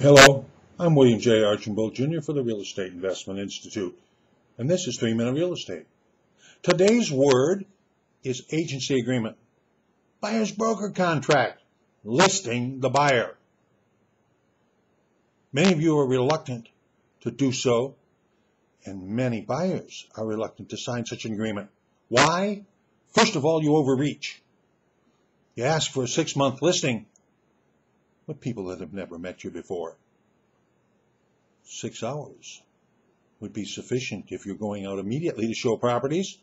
Hello, I'm William J. Archambault Jr. for the Real Estate Investment Institute, and this is 3 Minute Real Estate. Today's word is agency agreement, buyer's broker contract, listing the buyer. Many of you are reluctant to do so, and many buyers are reluctant to sign such an agreement. Why? First of all, you overreach. You ask for a six month listing with people that have never met you before. Six hours would be sufficient if you're going out immediately to show properties.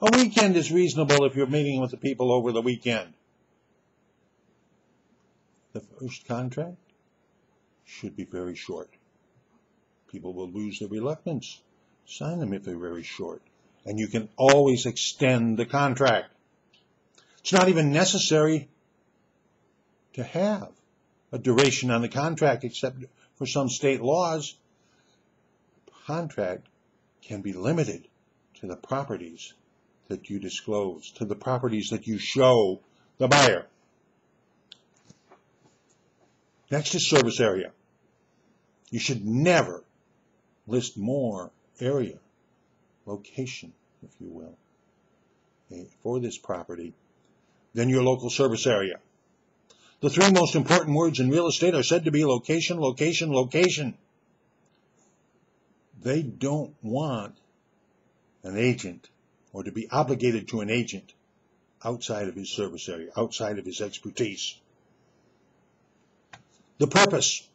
A weekend is reasonable if you're meeting with the people over the weekend. The first contract should be very short. People will lose their reluctance. Sign them if they're very short. And you can always extend the contract. It's not even necessary to have a duration on the contract except for some state laws. Contract can be limited to the properties that you disclose, to the properties that you show the buyer. Next is service area. You should never list more area, location, if you will, eh, for this property than your local service area. The three most important words in real estate are said to be location, location, location. They don't want an agent or to be obligated to an agent outside of his service area, outside of his expertise. The purpose.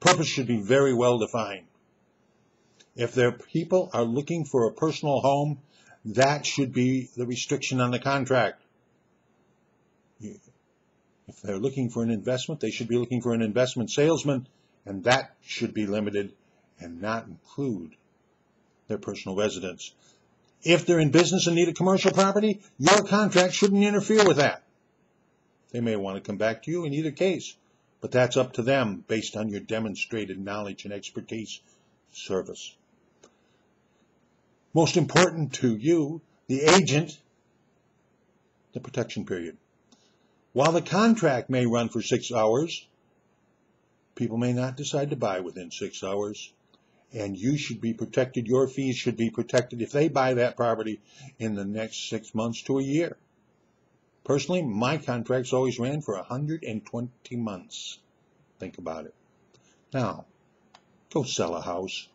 Purpose should be very well defined. If their people are looking for a personal home, that should be the restriction on the contract. If they're looking for an investment, they should be looking for an investment salesman, and that should be limited and not include their personal residence. If they're in business and need a commercial property, your contract shouldn't interfere with that. They may want to come back to you in either case, but that's up to them based on your demonstrated knowledge and expertise service. Most important to you, the agent, the protection period. While the contract may run for six hours, people may not decide to buy within six hours, and you should be protected. Your fees should be protected if they buy that property in the next six months to a year. Personally, my contracts always ran for 120 months. Think about it. Now, go sell a house.